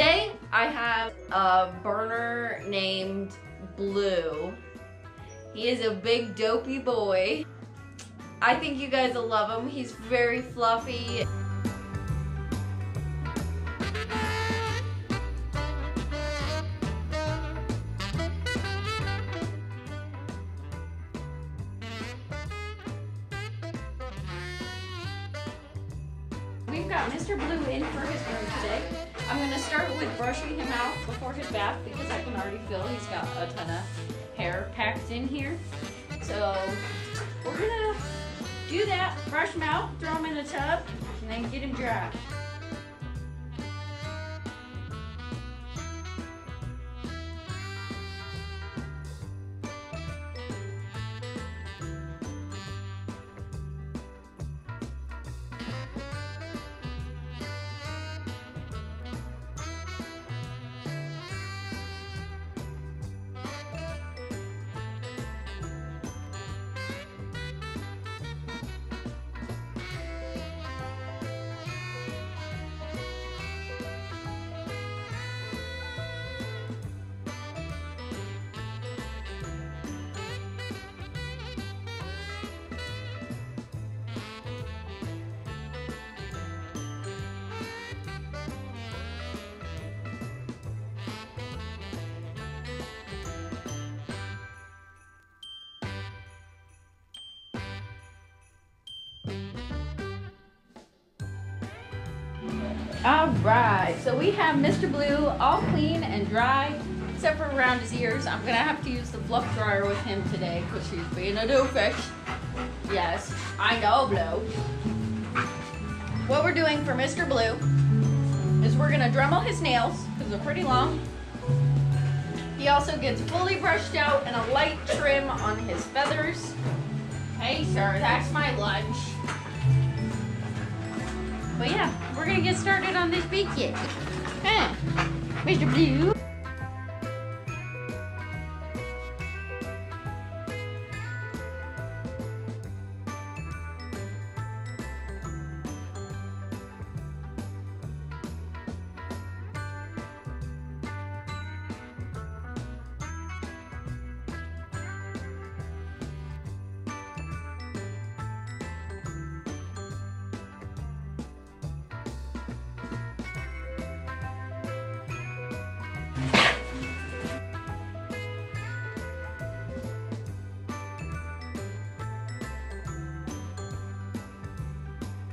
Today I have a Berner named Blue. He is a big dopey boy. I think you guys will love him. He's very fluffy. We've got Mr. Blue in for his room today. I'm gonna start with brushing him out before his bath because I can already feel he's got a ton of hair packed in here. So we're gonna do that, brush him out, throw him in the tub, and then get him dry. All right, so we have Mr. Blue all clean and dry, except for around his ears. I'm gonna have to use the fluff dryer with him today because he's being a doofus. Yes, I know, Blue. What we're doing for Mr. Blue is we're gonna Dremel his nails because they're pretty long. He also gets fully brushed out and a light trim on his feathers. Hey, sir, that's my lunch. But yeah, we're gonna get started on this yet. Huh, Mr. Blue.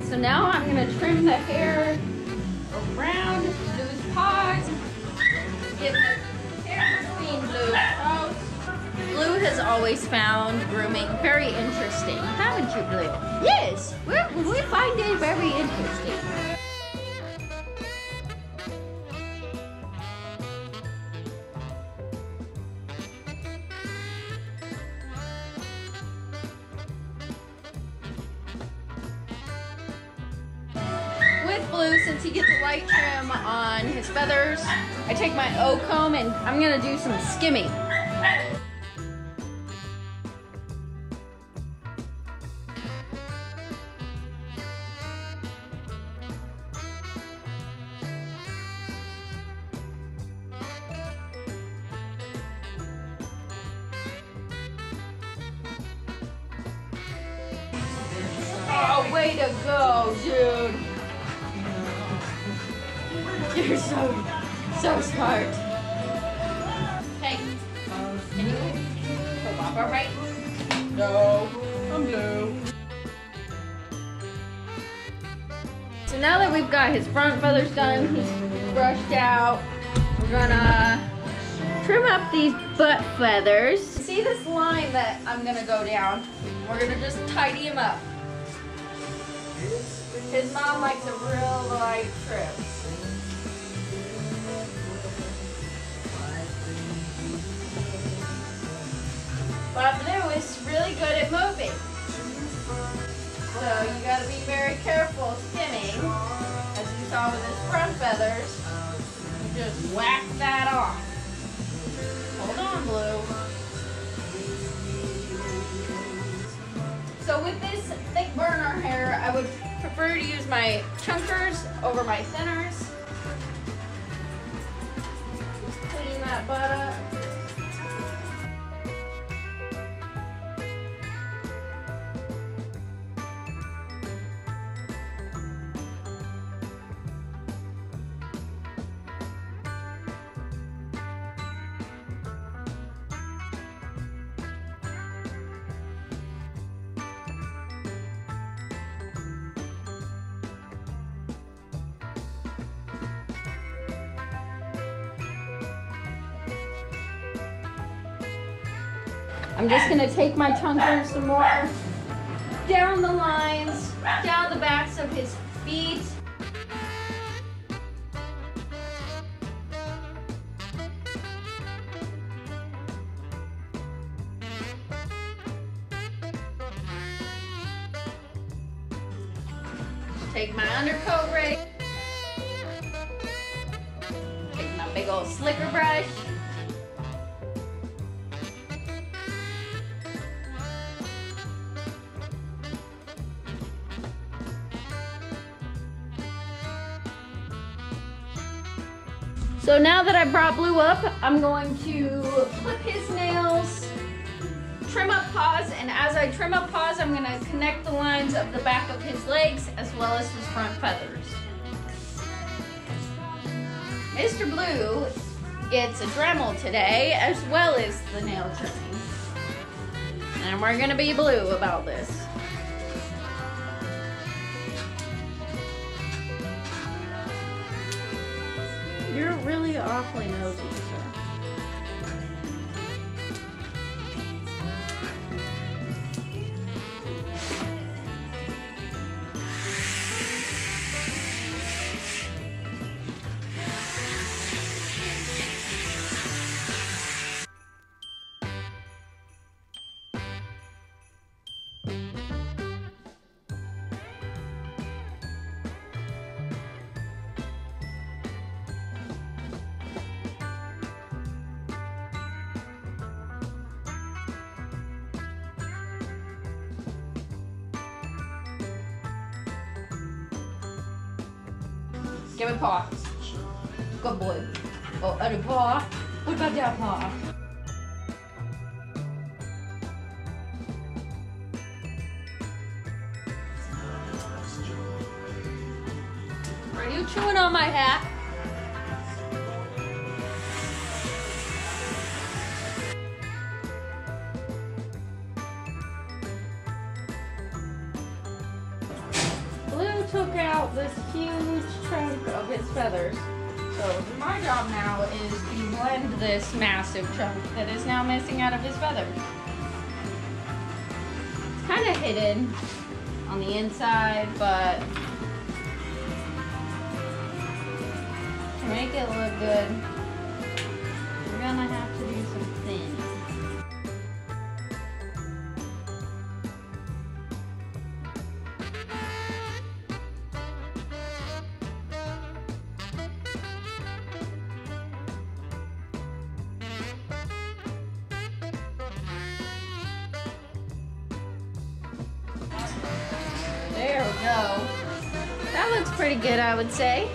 So now I'm gonna trim the hair around Blue's paws. Get the hair between. Blue has always found grooming very interesting, haven't you, Blue? Yes, we we find it very interesting. Blue, since he gets a light trim on his feathers, I take my O comb and I'm gonna do some skimming. Oh, way to go, dude. You're so, so smart. Hey, can you put Papa right? No, I'm blue. So now that we've got his front feathers done, he's brushed out, we're gonna trim up these butt feathers. See this line that I'm gonna go down? We're gonna just tidy him up. His mom likes a real light trim. Good at moving. So you gotta be very careful skimming. As you saw with his front feathers, you just whack that off. Hold on, Blue. So with this thick Berner hair, I would prefer to use my chunkers over my thinners. Just clean that butt up. I'm just gonna take my chunker some more down the lines, down the backs of his feet. Take my undercoat rake. Take my big old slicker brush. So now that I brought Blue up, I'm going to clip his nails, trim up paws, and as I trim up paws, I'm gonna connect the lines of the back of his legs as well as his front feathers. Mr. Blue gets a Dremel today as well as the nail trimming. And we're gonna be blue about this. You're really awfully nosy, Give me paw. Good boy. Oh, other paw. What about that paw? Are you chewing on my hat? Took out this huge chunk of his feathers. So my job now is to blend this massive chunk that is now missing out of his feathers. It's kind of hidden on the inside, but to make it look good, we're gonna have go. That looks pretty good, I would say.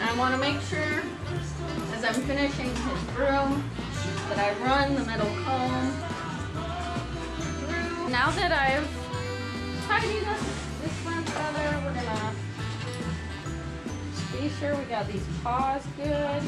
I want to make sure, as I'm finishing his broom, that I run the metal comb through. Now that I've tidied up this front feather, we're gonna be sure we got these paws good.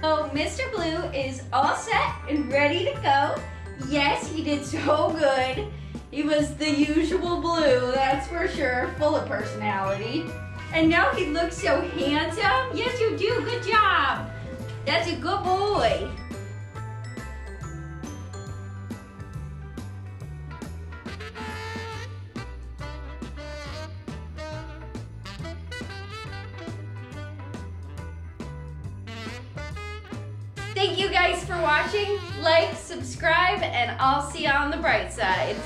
So Mr. Blue is all set and ready to go. Yes, he did so good. He was the usual blue, that's for sure, full of personality. And now he looks so handsome. Yes, you do, good job. That's a good boy. Thank you guys for watching. Like, subscribe, and I'll see you on the bright side.